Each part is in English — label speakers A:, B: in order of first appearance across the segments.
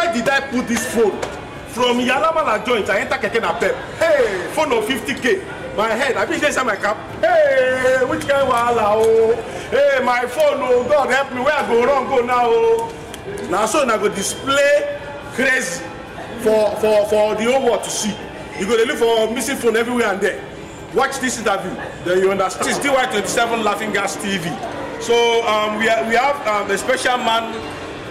A: where did I put this phone? From Yalamala joint, I enter Keke Napep. Hey, phone of 50k. My head, I been inside my cap. Hey, which kind wahala oh? Hey, my phone oh, God help me, where I go wrong go now oh? Now so na go display crazy for for for the whole world to see. You go dey look for missing phone everywhere and there. Watch this interview, then you understand. This is DY27 Laughing Gas TV. So um, we, are, we have um, a special man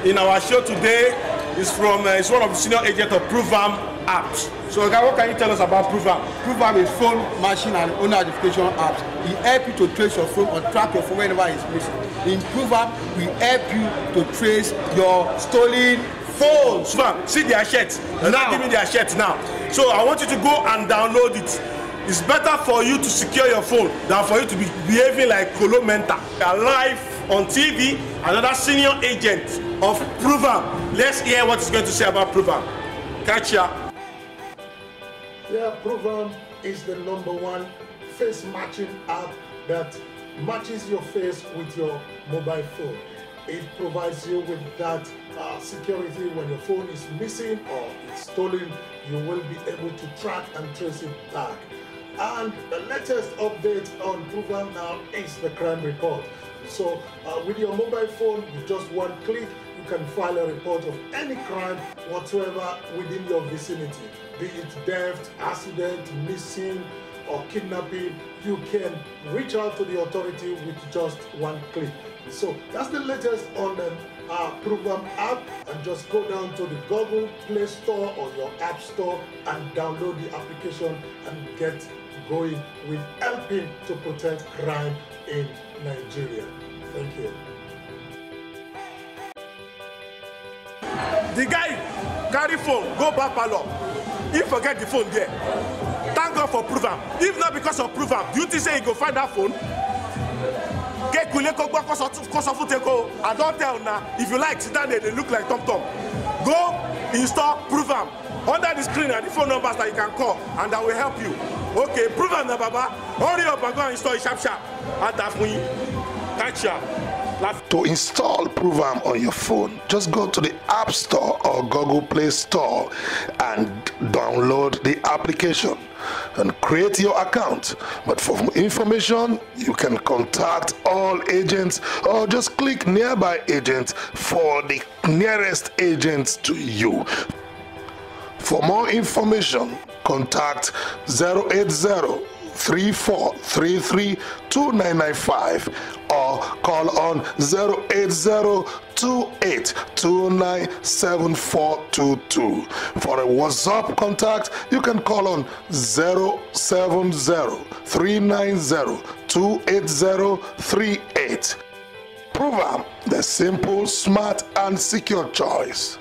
A: in our show today. He's from, uh, he's one of the senior agents of Provam apps. So okay, what can you tell us about Provam?
B: Provam is phone, machine, and owner identification apps. He help you to trace your phone or track your phone whenever it's missing. In Provam, we help you to trace your stolen phones.
A: Provam, see their shirts. Now, give me their shirts now. So I want you to go and download it. It's better for you to secure your phone than for you to be behaving like Kolo Menta. We are live on TV, another senior agent of ProveAM. Let's hear what he's going to say about ProveAM. Catch ya.
C: Yeah, ProveAM is the number one face matching app that matches your face with your mobile phone. It provides you with that uh, security when your phone is missing or it's stolen, you will be able to track and trace it back. And the latest update on ProveAM now is the crime report. So uh, with your mobile phone, with just one click, you can file a report of any crime whatsoever within your vicinity, be it theft, accident, missing, or kidnapping. You can reach out to the authority with just one click. So that's the latest on the uh, ProveAM app, and just go down to the Google Play Store or your App Store and download the application and get going with helping to protect crime in Nigeria. Thank you.
A: The guy carry phone, go back parlor. He forget the phone there. Thank God for ProveAM. If not because of ProveAM, do you think say he go find that phone? Kekule ko gbọ́ kó sọ fún Teko. I don tell una if you like sit down there dey look like tom tom. Go install Provam. Under the screen are the phone numbers that you can call and that will help you. Okay, Provam na baba. Hurry up and go and install it sharp sharp. Ada fún yín. Catch ya.
D: To install ProveAM on your phone, just go to the App Store or Google Play Store and download the application and create your account. But for information, you can contact all agents or just click nearby agents for the nearest agents to you. For more information, contact 080 3433 2995 or call on 080 28297422. For a WhatsApp contact, you can call on 070 390 28038. Provam, the simple, smart, and secure choice.